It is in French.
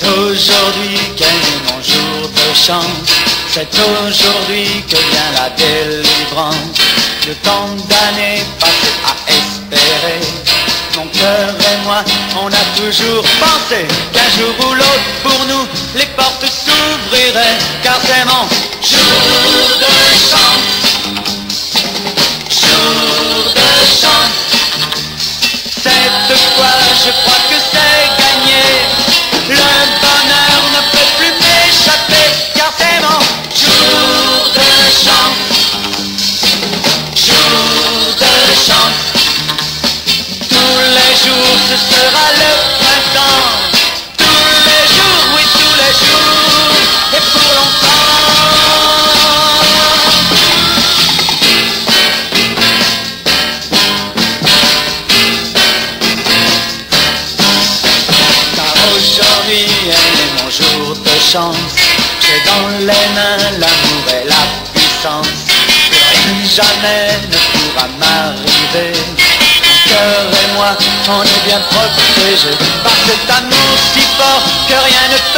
C'est aujourd'hui qu'est mon jour de chance. C'est aujourd'hui que vient la délivrance. Le temps d'années passées à espérer. Mon cœur et moi, on a toujours pensé qu'un jour ou l'autre, pour nous, les portes s'ouvriraient. Car c'est mon jour. Ce sera le printemps. Tous les jours, oui, tous les jours, et pour longtemps. Car aujourd'hui est mon jour de chance. J'ai dans les mains l'amour et la puissance. Jamais ne pourra m'arriver. Cœur et moi, on est bien protégés par cet amour si fort que rien ne